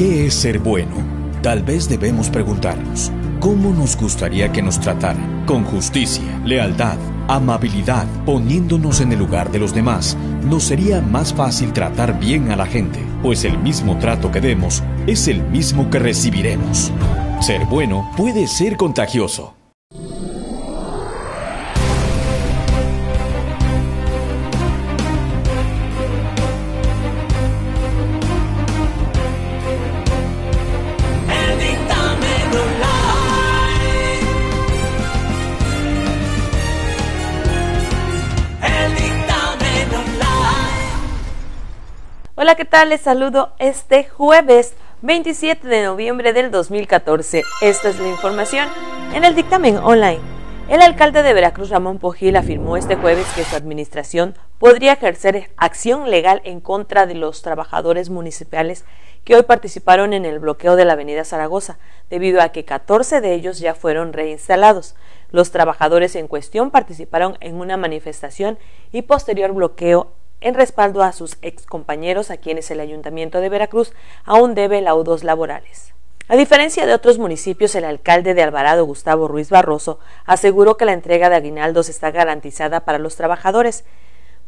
¿Qué es ser bueno? Tal vez debemos preguntarnos, ¿cómo nos gustaría que nos trataran? Con justicia, lealtad, amabilidad, poniéndonos en el lugar de los demás, nos sería más fácil tratar bien a la gente, pues el mismo trato que demos es el mismo que recibiremos. Ser bueno puede ser contagioso. Hola, ¿qué tal? Les saludo este jueves 27 de noviembre del 2014. Esta es la información en el dictamen online. El alcalde de Veracruz, Ramón Pojil, afirmó este jueves que su administración podría ejercer acción legal en contra de los trabajadores municipales que hoy participaron en el bloqueo de la avenida Zaragoza, debido a que 14 de ellos ya fueron reinstalados. Los trabajadores en cuestión participaron en una manifestación y posterior bloqueo en respaldo a sus excompañeros a quienes el Ayuntamiento de Veracruz aún debe laudos laborales. A diferencia de otros municipios, el alcalde de Alvarado, Gustavo Ruiz Barroso, aseguró que la entrega de aguinaldos está garantizada para los trabajadores.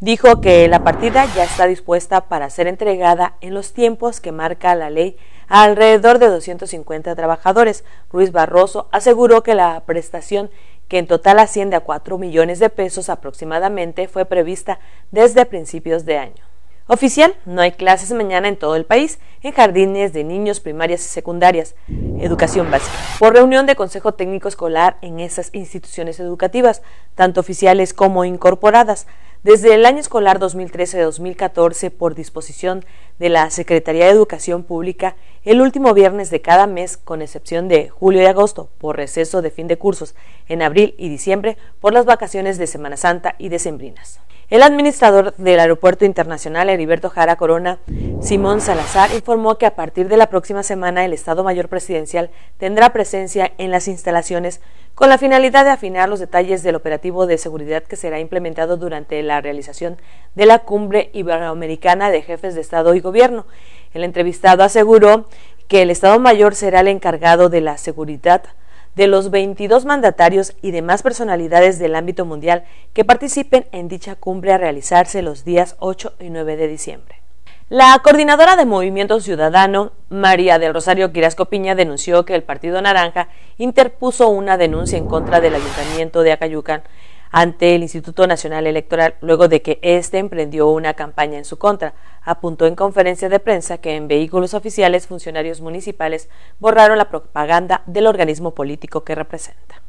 Dijo que la partida ya está dispuesta para ser entregada en los tiempos que marca la ley a alrededor de 250 trabajadores. Ruiz Barroso aseguró que la prestación que en total asciende a 4 millones de pesos aproximadamente, fue prevista desde principios de año. Oficial, no hay clases mañana en todo el país, en jardines de niños primarias y secundarias, educación básica, por reunión de Consejo Técnico Escolar en esas instituciones educativas, tanto oficiales como incorporadas, desde el año escolar 2013-2014, por disposición de la Secretaría de Educación Pública, el último viernes de cada mes, con excepción de julio y agosto, por receso de fin de cursos, en abril y diciembre, por las vacaciones de Semana Santa y decembrinas. El administrador del Aeropuerto Internacional Heriberto Jara Corona, Simón Salazar, informó que a partir de la próxima semana el Estado Mayor Presidencial tendrá presencia en las instalaciones con la finalidad de afinar los detalles del operativo de seguridad que será implementado durante la realización de la cumbre iberoamericana de jefes de Estado y Gobierno. El entrevistado aseguró que el Estado Mayor será el encargado de la seguridad de los 22 mandatarios y demás personalidades del ámbito mundial que participen en dicha cumbre a realizarse los días 8 y 9 de diciembre. La coordinadora de Movimiento Ciudadano, María del Rosario Quirasco Piña, denunció que el Partido Naranja interpuso una denuncia en contra del Ayuntamiento de Acayucan ante el Instituto Nacional Electoral luego de que éste emprendió una campaña en su contra. Apuntó en conferencia de prensa que en vehículos oficiales funcionarios municipales borraron la propaganda del organismo político que representa.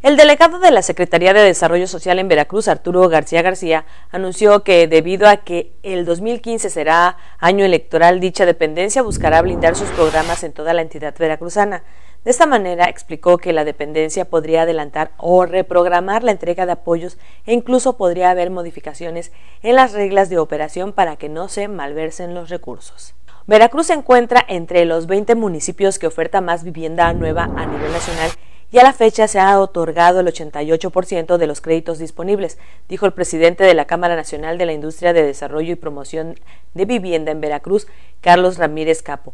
El delegado de la Secretaría de Desarrollo Social en Veracruz, Arturo García García, anunció que debido a que el 2015 será año electoral, dicha dependencia buscará blindar sus programas en toda la entidad veracruzana. De esta manera explicó que la dependencia podría adelantar o reprogramar la entrega de apoyos e incluso podría haber modificaciones en las reglas de operación para que no se malversen los recursos. Veracruz se encuentra entre los 20 municipios que oferta más vivienda nueva a nivel nacional y a la fecha se ha otorgado el 88% de los créditos disponibles, dijo el presidente de la Cámara Nacional de la Industria de Desarrollo y Promoción de Vivienda en Veracruz, Carlos Ramírez Capo.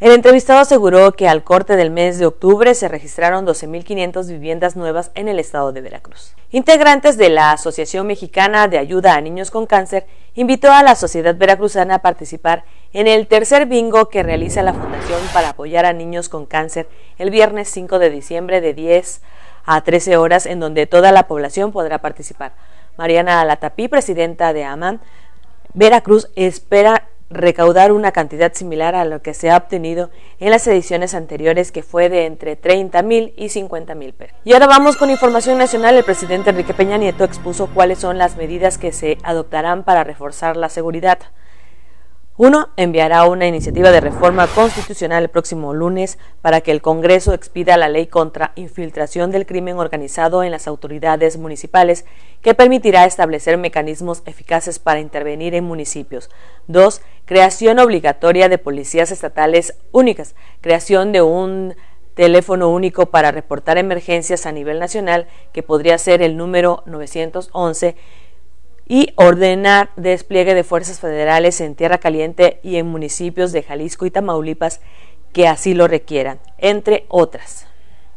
El entrevistado aseguró que al corte del mes de octubre se registraron 12.500 viviendas nuevas en el estado de Veracruz. Integrantes de la Asociación Mexicana de Ayuda a Niños con Cáncer invitó a la sociedad veracruzana a participar en el tercer bingo que realiza la Fundación para apoyar a niños con cáncer el viernes 5 de diciembre de 10 a 13 horas en donde toda la población podrá participar. Mariana Alatapí, presidenta de AMAN, Veracruz espera recaudar una cantidad similar a lo que se ha obtenido en las ediciones anteriores, que fue de entre 30 mil y 50 mil pesos. Y ahora vamos con información nacional. El presidente Enrique Peña Nieto expuso cuáles son las medidas que se adoptarán para reforzar la seguridad. Uno, enviará una iniciativa de reforma constitucional el próximo lunes para que el Congreso expida la ley contra infiltración del crimen organizado en las autoridades municipales, que permitirá establecer mecanismos eficaces para intervenir en municipios. Dos, creación obligatoria de policías estatales únicas, creación de un teléfono único para reportar emergencias a nivel nacional, que podría ser el número 911 y ordenar despliegue de fuerzas federales en Tierra Caliente y en municipios de Jalisco y Tamaulipas que así lo requieran, entre otras.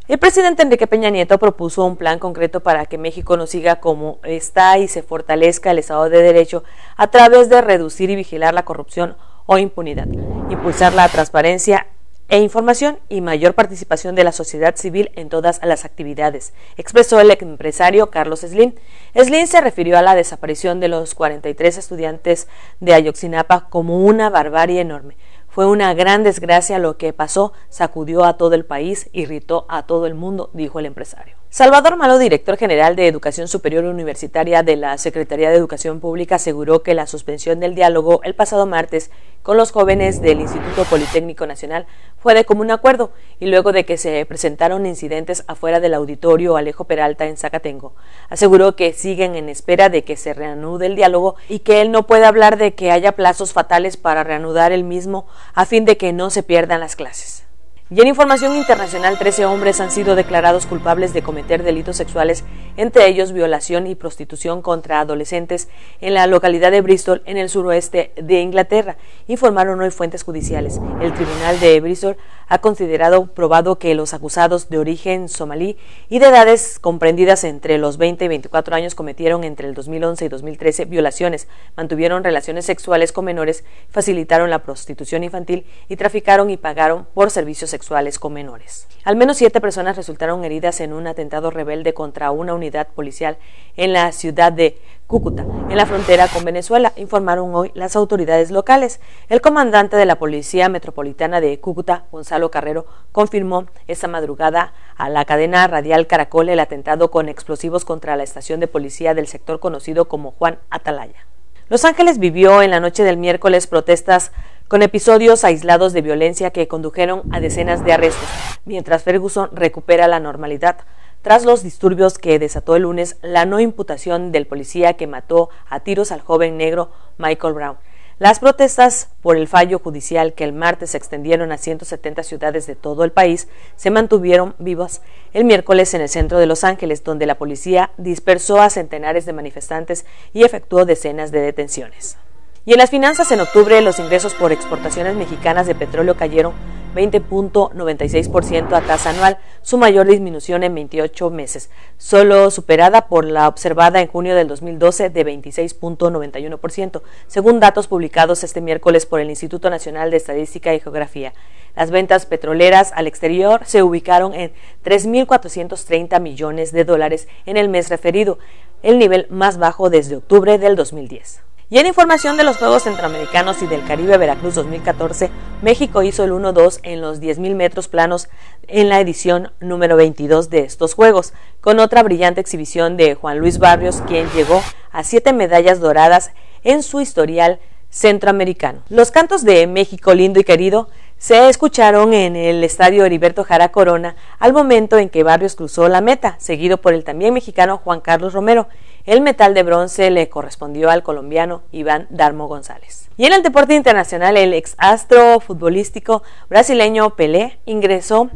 El presidente Enrique Peña Nieto propuso un plan concreto para que México no siga como está y se fortalezca el Estado de Derecho a través de reducir y vigilar la corrupción o impunidad, impulsar la transparencia e información y mayor participación de la sociedad civil en todas las actividades, expresó el empresario Carlos Slim. Slim se refirió a la desaparición de los 43 estudiantes de Ayotzinapa como una barbarie enorme. Fue una gran desgracia lo que pasó, sacudió a todo el país, irritó a todo el mundo, dijo el empresario. Salvador Malo, director general de Educación Superior Universitaria de la Secretaría de Educación Pública, aseguró que la suspensión del diálogo el pasado martes con los jóvenes del Instituto Politécnico Nacional fue de común acuerdo y luego de que se presentaron incidentes afuera del auditorio Alejo Peralta en Zacatengo. Aseguró que siguen en espera de que se reanude el diálogo y que él no puede hablar de que haya plazos fatales para reanudar el mismo a fin de que no se pierdan las clases. Y en información internacional, 13 hombres han sido declarados culpables de cometer delitos sexuales, entre ellos violación y prostitución contra adolescentes en la localidad de Bristol, en el suroeste de Inglaterra, informaron hoy fuentes judiciales. El tribunal de Bristol ha considerado probado que los acusados de origen somalí y de edades comprendidas entre los 20 y 24 años cometieron entre el 2011 y 2013 violaciones, mantuvieron relaciones sexuales con menores, facilitaron la prostitución infantil y traficaron y pagaron por servicios sexuales con menores. Al menos siete personas resultaron heridas en un atentado rebelde contra una unidad policial en la ciudad de Cúcuta, en la frontera con Venezuela, informaron hoy las autoridades locales. El comandante de la Policía Metropolitana de Cúcuta, Gonzalo Carrero, confirmó esta madrugada a la cadena radial Caracol el atentado con explosivos contra la estación de policía del sector conocido como Juan Atalaya. Los Ángeles vivió en la noche del miércoles protestas con episodios aislados de violencia que condujeron a decenas de arrestos, mientras Ferguson recupera la normalidad tras los disturbios que desató el lunes la no imputación del policía que mató a tiros al joven negro Michael Brown. Las protestas por el fallo judicial que el martes se extendieron a 170 ciudades de todo el país se mantuvieron vivas el miércoles en el centro de Los Ángeles, donde la policía dispersó a centenares de manifestantes y efectuó decenas de detenciones. Y en las finanzas en octubre los ingresos por exportaciones mexicanas de petróleo cayeron 20.96% a tasa anual, su mayor disminución en 28 meses, solo superada por la observada en junio del 2012 de 26.91%, según datos publicados este miércoles por el Instituto Nacional de Estadística y Geografía. Las ventas petroleras al exterior se ubicaron en 3.430 millones de dólares en el mes referido, el nivel más bajo desde octubre del 2010. Y en información de los Juegos Centroamericanos y del Caribe Veracruz 2014, México hizo el 1-2 en los 10.000 metros planos en la edición número 22 de estos Juegos, con otra brillante exhibición de Juan Luis Barrios, quien llegó a siete medallas doradas en su historial centroamericano. Los cantos de México lindo y querido se escucharon en el estadio Heriberto Jara Corona al momento en que Barrios cruzó la meta, seguido por el también mexicano Juan Carlos Romero, el metal de bronce le correspondió al colombiano Iván Darmo González. Y en el deporte internacional, el ex astro futbolístico brasileño Pelé ingresó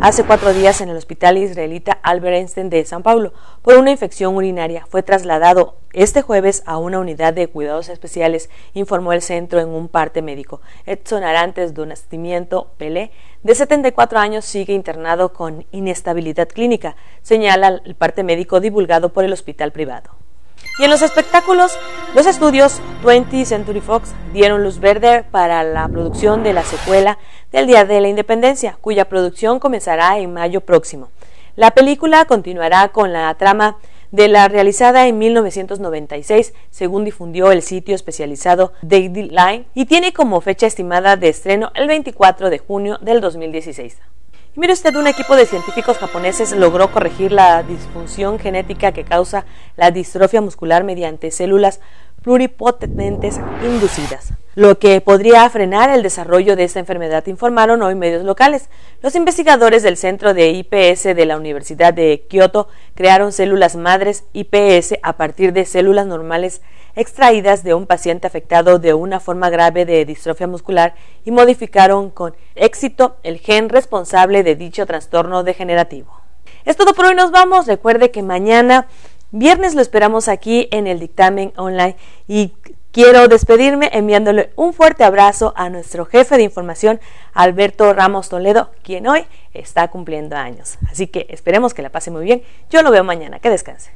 hace cuatro días en el hospital israelita Albert Einstein de San Paulo por una infección urinaria. Fue trasladado este jueves a una unidad de cuidados especiales, informó el centro en un parte médico. Edson Arantes de nacimiento Pelé, de 74 años, sigue internado con inestabilidad clínica, señala el parte médico divulgado por el hospital privado. Y en los espectáculos, los estudios 20 Century Fox dieron luz verde para la producción de la secuela del Día de la Independencia, cuya producción comenzará en mayo próximo. La película continuará con la trama de la realizada en 1996, según difundió el sitio especializado Daily Line, y tiene como fecha estimada de estreno el 24 de junio del 2016. Y mire usted, un equipo de científicos japoneses logró corregir la disfunción genética que causa la distrofia muscular mediante células pluripotentes inducidas lo que podría frenar el desarrollo de esta enfermedad, informaron hoy medios locales. Los investigadores del Centro de IPS de la Universidad de Kioto crearon células madres IPS a partir de células normales extraídas de un paciente afectado de una forma grave de distrofia muscular y modificaron con éxito el gen responsable de dicho trastorno degenerativo. Es todo por hoy, nos vamos. Recuerde que mañana viernes lo esperamos aquí en el dictamen online y quiero despedirme enviándole un fuerte abrazo a nuestro jefe de información, Alberto Ramos Toledo, quien hoy está cumpliendo años. Así que esperemos que la pase muy bien. Yo lo veo mañana. Que descanse.